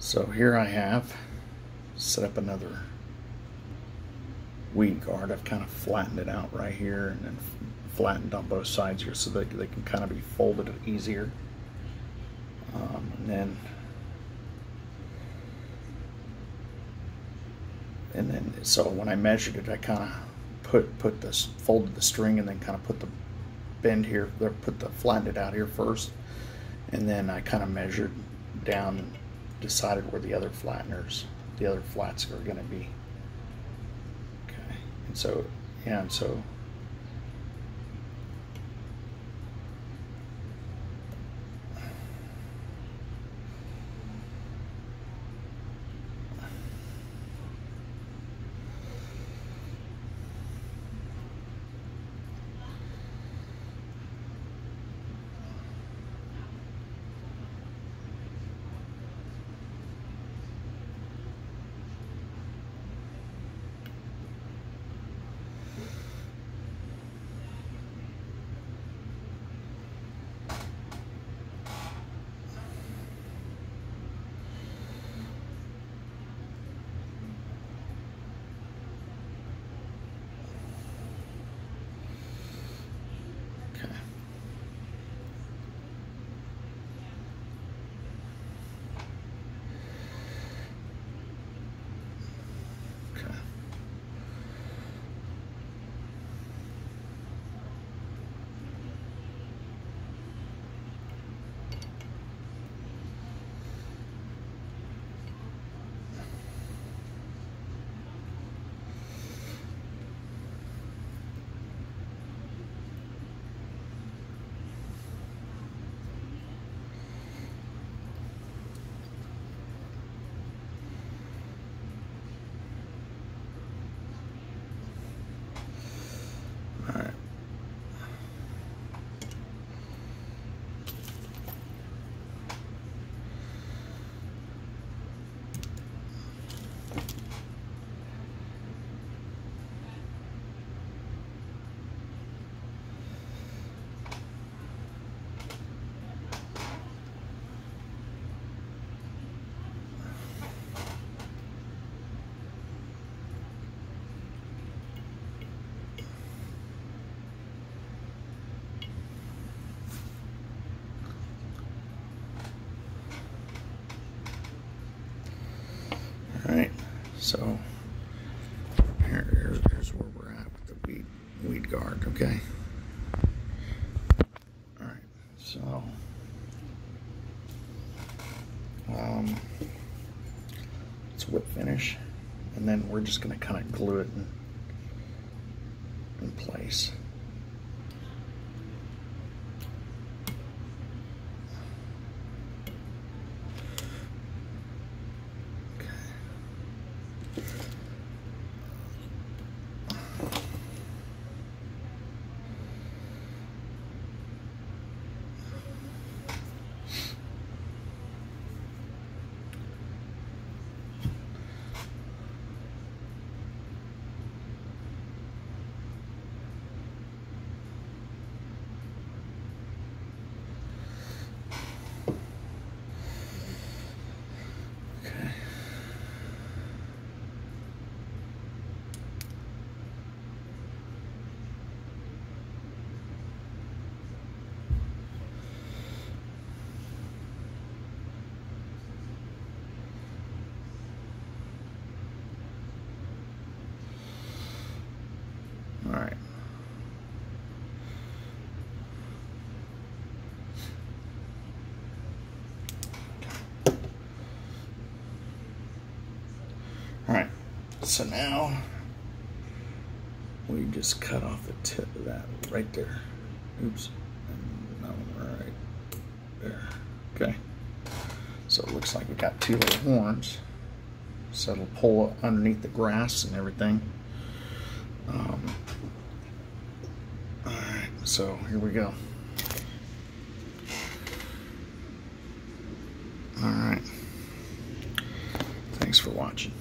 So here I have set up another weed guard. I've kind of flattened it out right here and then flattened on both sides here so that they can kind of be folded easier. Um, and then and then so when I measured it, I kind of put put this folded the string and then kind of put the bend here, put the flattened it out here first, and then I kind of measured down decided where the other flatteners, the other flats are going to be. Okay, and so yeah, and so where we're at with the weed weed guard. Okay. All right. So um, it's whip finish, and then we're just gonna kind of glue it in, in place. Okay. All right. All right. So now we just cut off the tip of that right there. Oops. Right there. Okay. So it looks like we got two little horns. So it'll pull underneath the grass and everything. Um, all right. So here we go. All right. Thanks for watching.